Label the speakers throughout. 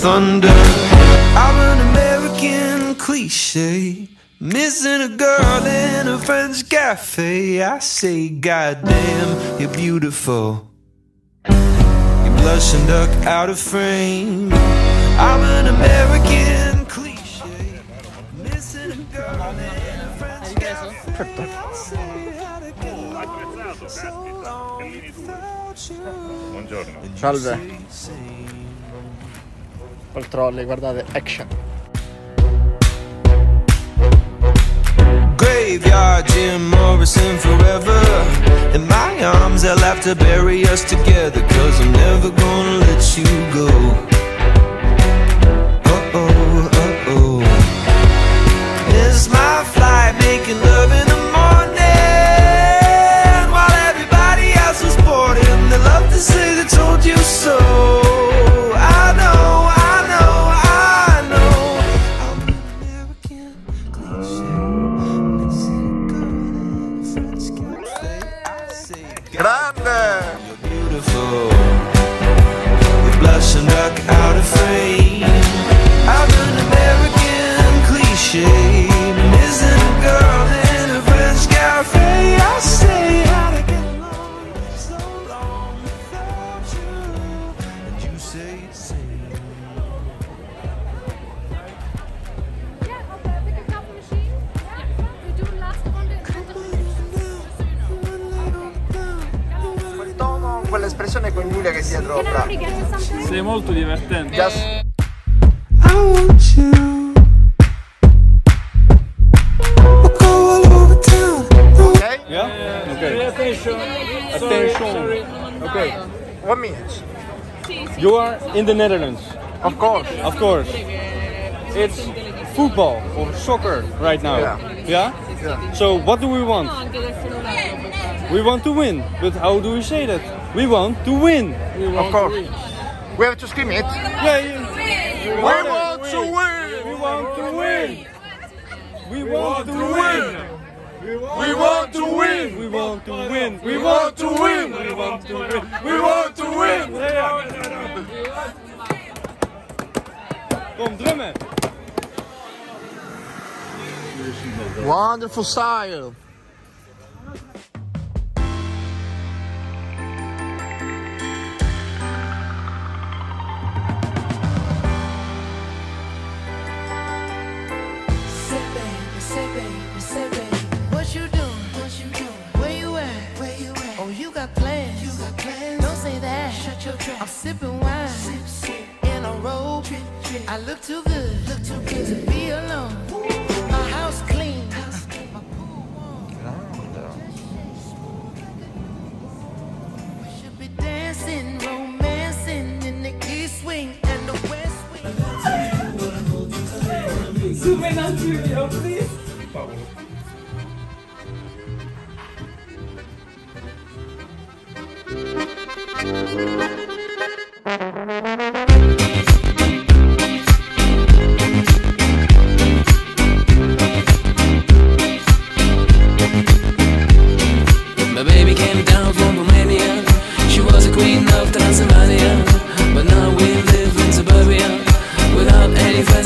Speaker 1: thunder. I'm an American cliche. Missing a girl in a French cafe. I say, goddamn, you're beautiful. You blush and duck out of frame. I'm an American cliche. Missing a girl in a French cafe. I say, how'd get along so long without you?
Speaker 2: Buongiorno.
Speaker 3: Salve. Eh? Col trolley, guardate, action.
Speaker 1: Graveyard Jim Morrison forever In my arms they'll have to bury us together Cause I'm never gonna let you go cliche
Speaker 3: tono, quell'espressione con Giulia che è
Speaker 4: get me something?
Speaker 5: Sei molto divertente.
Speaker 3: Just
Speaker 1: I want you.
Speaker 3: Ok?
Speaker 5: Yeah? Okay. Attention. Attention. Okay.
Speaker 3: One minute.
Speaker 5: You are in the Netherlands.
Speaker 3: Of course.
Speaker 5: Of course. It's football or soccer right now.
Speaker 3: Yeah.
Speaker 5: Yeah?
Speaker 3: Yeah.
Speaker 5: So what do we want? We want to win. But how do we say that? We want to win. We want
Speaker 3: Of course.
Speaker 5: To win.
Speaker 3: We have to scream it.
Speaker 5: Yeah, yeah.
Speaker 3: We want to win!
Speaker 5: We want to win. We want to win.
Speaker 3: We want to win!
Speaker 5: We want to win. We want to win. We want to win. We want to win. Kom, drummen.
Speaker 3: Wonderful style.
Speaker 6: Sipping wine, sip, sip. in a robe. Trip, trip. I look too good, look too good to be alone. My house clean. My pool warm. We should be dancing, romancing in the east wing and the west wing.
Speaker 7: My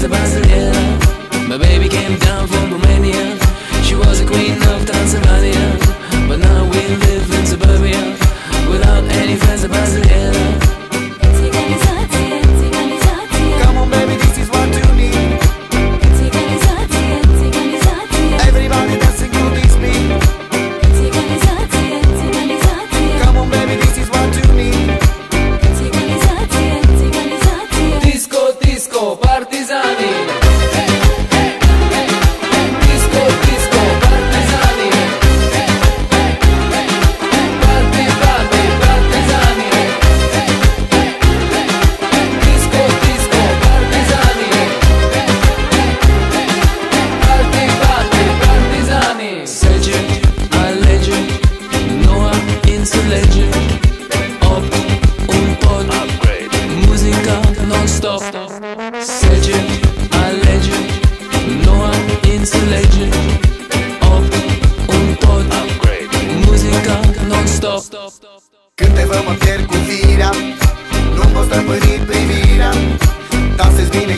Speaker 7: fancy Brasilia. My baby came down from Romania. She was a queen of Transylvania. But now we live in suburbia without any fancy Brasilia.
Speaker 1: Come
Speaker 2: Când Câteva mă pierd cu firea. Nu pot stăpâni privirea Dansez bine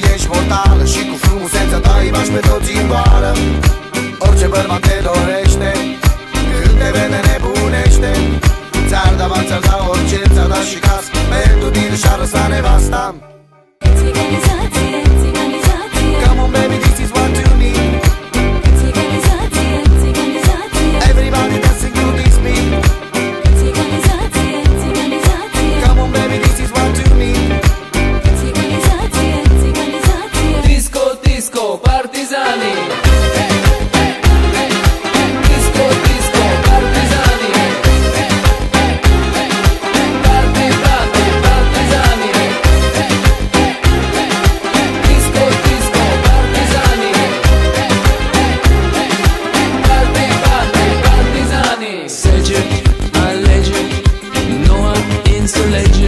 Speaker 2: religion.